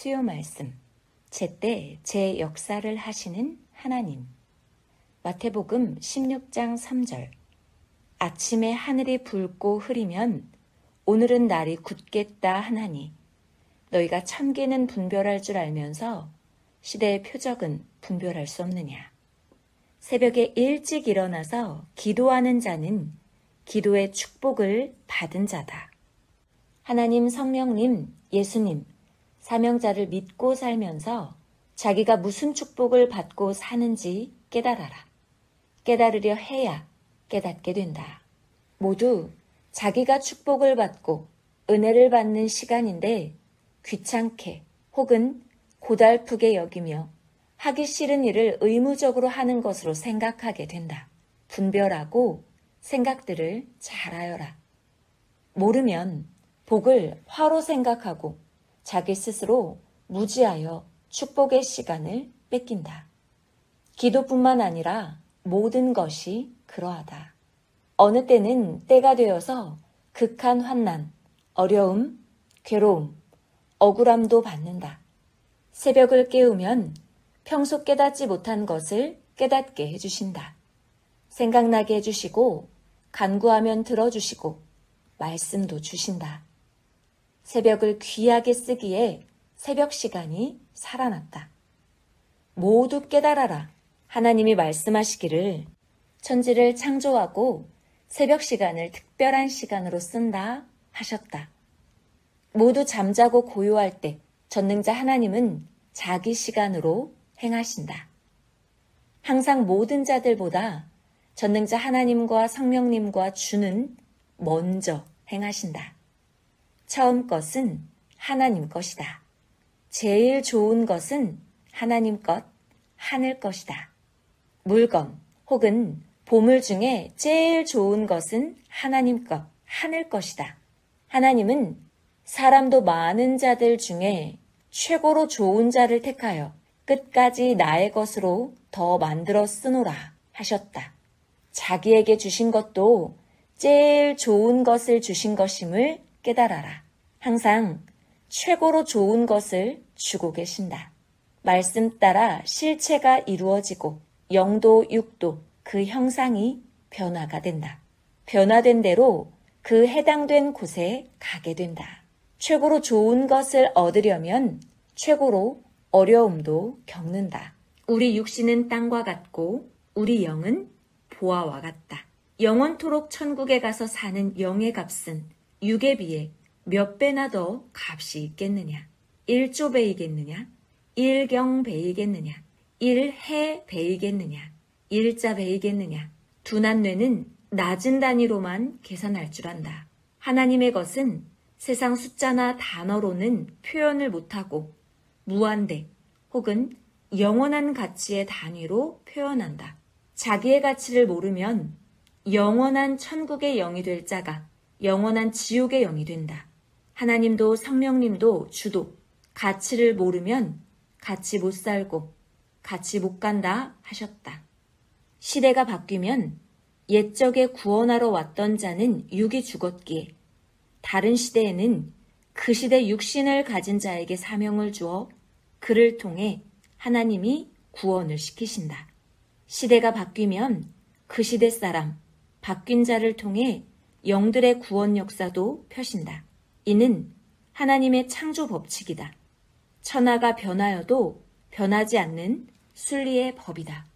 수요 말씀. 제때 제 역사를 하시는 하나님. 마태복음 16장 3절. 아침에 하늘이 붉고 흐리면 오늘은 날이 굳겠다 하나니 너희가 천계는 분별할 줄 알면서 시대의 표적은 분별할 수 없느냐. 새벽에 일찍 일어나서 기도하는 자는 기도의 축복을 받은 자다. 하나님, 성령님, 예수님, 사명자를 믿고 살면서 자기가 무슨 축복을 받고 사는지 깨달아라. 깨달으려 해야 깨닫게 된다. 모두 자기가 축복을 받고 은혜를 받는 시간인데 귀찮게 혹은 고달프게 여기며 하기 싫은 일을 의무적으로 하는 것으로 생각하게 된다. 분별하고 생각들을 잘 하여라. 모르면 복을 화로 생각하고 자기 스스로 무지하여 축복의 시간을 뺏긴다. 기도뿐만 아니라 모든 것이 그러하다. 어느 때는 때가 되어서 극한 환난, 어려움, 괴로움, 억울함도 받는다. 새벽을 깨우면 평소 깨닫지 못한 것을 깨닫게 해주신다. 생각나게 해주시고, 간구하면 들어주시고, 말씀도 주신다. 새벽을 귀하게 쓰기에 새벽 시간이 살아났다. 모두 깨달아라. 하나님이 말씀하시기를 천지를 창조하고 새벽 시간을 특별한 시간으로 쓴다 하셨다. 모두 잠자고 고요할 때 전능자 하나님은 자기 시간으로 행하신다. 항상 모든 자들보다 전능자 하나님과 성령님과 주는 먼저 행하신다. 처음 것은 하나님 것이다. 제일 좋은 것은 하나님 것, 하늘 것이다. 물건 혹은 보물 중에 제일 좋은 것은 하나님 것, 하늘 것이다. 하나님은 사람도 많은 자들 중에 최고로 좋은 자를 택하여 끝까지 나의 것으로 더 만들어 쓰노라 하셨다. 자기에게 주신 것도 제일 좋은 것을 주신 것임을 깨달아라. 항상 최고로 좋은 것을 주고 계신다. 말씀 따라 실체가 이루어지고 영도, 육도, 그 형상이 변화가 된다. 변화된 대로 그 해당된 곳에 가게 된다. 최고로 좋은 것을 얻으려면 최고로 어려움도 겪는다. 우리 육신은 땅과 같고 우리 영은 보아와 같다. 영원토록 천국에 가서 사는 영의 값은 육에 비해 몇 배나 더 값이 있겠느냐? 1조 배이겠느냐? 1경 배이겠느냐? 1해 배이겠느냐? 1자 배이겠느냐? 두난뇌는 낮은 단위로만 계산할 줄 안다. 하나님의 것은 세상 숫자나 단어로는 표현을 못하고 무한대 혹은 영원한 가치의 단위로 표현한다. 자기의 가치를 모르면 영원한 천국의 영이 될 자가 영원한 지옥의 영이 된다. 하나님도 성령님도 주도 가치를 모르면 같이 못 살고 같이 못 간다 하셨다. 시대가 바뀌면 옛적에 구원하러 왔던 자는 육이 죽었기에 다른 시대에는 그 시대 육신을 가진 자에게 사명을 주어 그를 통해 하나님이 구원을 시키신다. 시대가 바뀌면 그 시대 사람, 바뀐 자를 통해 영들의 구원 역사도 펴신다. 이는 하나님의 창조 법칙이다. 천하가 변하여도 변하지 않는 순리의 법이다.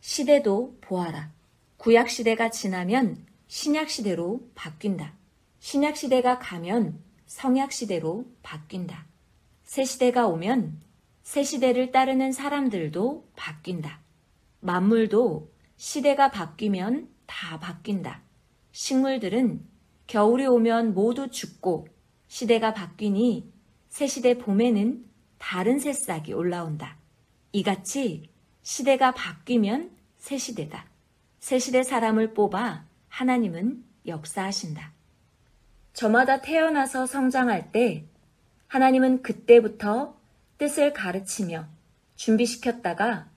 시대도 보아라. 구약 시대가 지나면 신약 시대로 바뀐다. 신약 시대가 가면 성약 시대로 바뀐다. 새 시대가 오면 새 시대를 따르는 사람들도 바뀐다. 만물도 시대가 바뀌면 다 바뀐다. 식물들은 겨울이 오면 모두 죽고 시대가 바뀌니 새 시대 봄에는 다른 새싹이 올라온다. 이같이 시대가 바뀌면 새 시대다. 새 시대 사람을 뽑아 하나님은 역사하신다. 저마다 태어나서 성장할 때 하나님은 그때부터 뜻을 가르치며 준비시켰다가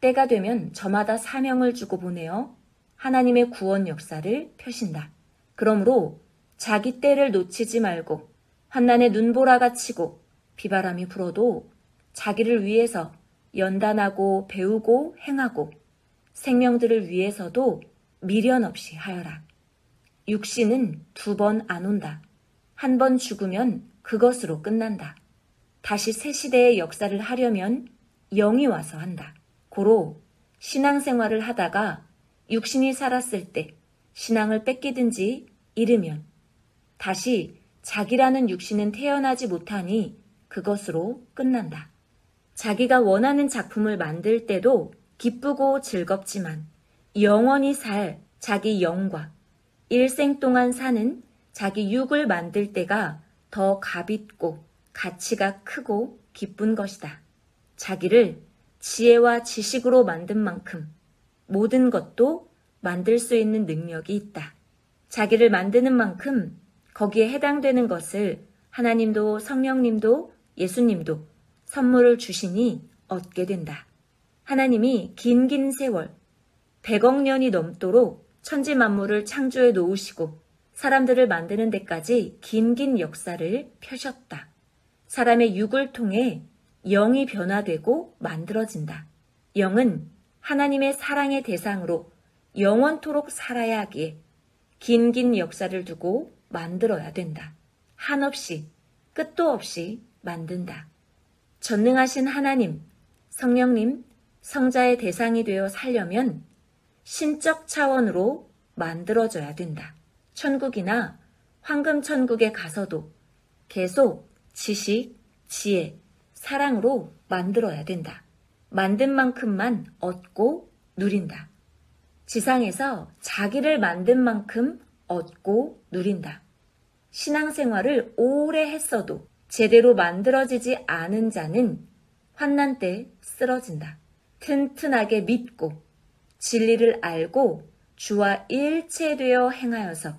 때가 되면 저마다 사명을 주고 보내어 하나님의 구원 역사를 펴신다. 그러므로 자기 때를 놓치지 말고 환난에 눈보라가 치고 비바람이 불어도 자기를 위해서 연단하고 배우고 행하고 생명들을 위해서도 미련 없이 하여라. 육신은 두 번 안 온다. 한 번 죽으면 그것으로 끝난다. 다시 새 시대의 역사를 하려면 영이 와서 한다. 고로 신앙생활을 하다가 육신이 살았을 때 신앙을 뺏기든지 잃으면 다시 자기라는 육신은 태어나지 못하니 그것으로 끝난다. 자기가 원하는 작품을 만들 때도 기쁘고 즐겁지만 영원히 살 자기 영과 일생 동안 사는 자기 육을 만들 때가 더 값있고 가치가 크고 기쁜 것이다. 자기를 지혜와 지식으로 만든 만큼 모든 것도 만들 수 있는 능력이 있다. 자기를 만드는 만큼 거기에 해당되는 것을 하나님도 성령님도 예수님도 선물을 주시니 얻게 된다. 하나님이 긴긴 세월, 100억 년이 넘도록 천지 만물을 창조해 놓으시고 사람들을 만드는 데까지 긴긴 역사를 펴셨다. 사람의 육을 통해 영이 변화되고 만들어진다. 영은 하나님의 사랑의 대상으로 영원토록 살아야 하기에 긴긴 역사를 두고 만들어야 된다. 한없이 끝도 없이 만든다. 전능하신 하나님, 성령님, 성자의 대상이 되어 살려면 신적 차원으로 만들어져야 된다. 천국이나 황금천국에 가서도 계속 지식, 지혜, 사랑으로 만들어야 된다. 만든 만큼만 얻고 누린다. 지상에서 자기를 만든 만큼 얻고 누린다. 신앙생활을 오래 했어도 제대로 만들어지지 않은 자는 환난 때 쓰러진다. 튼튼하게 믿고 진리를 알고 주와 일체되어 행하여서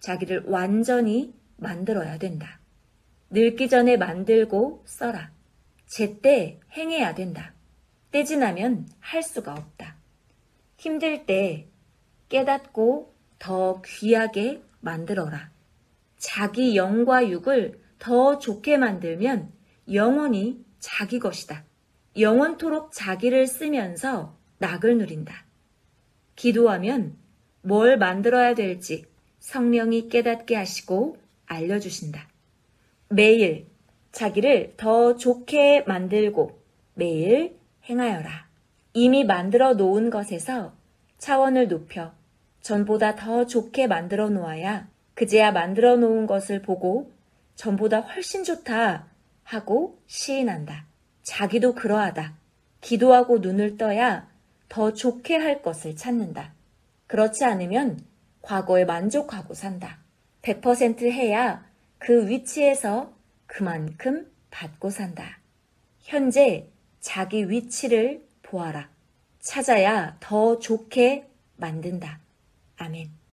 자기를 완전히 만들어야 된다. 늙기 전에 만들고 써라. 제때 행해야 된다. 때 지나면 할 수가 없다. 힘들 때 깨닫고 더 귀하게 만들어라. 자기 영과 육을 더 좋게 만들면 영원히 자기 것이다. 영원토록 자기를 쓰면서 낙을 누린다. 기도하면 뭘 만들어야 될지 성령이 깨닫게 하시고 알려주신다. 매일 자기를 더 좋게 만들고 매일 행하여라. 이미 만들어 놓은 것에서 차원을 높여 전보다 더 좋게 만들어 놓아야 그제야 만들어 놓은 것을 보고 전보다 훨씬 좋다 하고 시인한다. 자기도 그러하다. 기도하고 눈을 떠야 더 좋게 할 것을 찾는다. 그렇지 않으면 과거에 만족하고 산다. 100% 해야 그 위치에서 그만큼 받고 산다. 현재 자기 위치를 보아라. 찾아야 더 좋게 만든다. 아멘.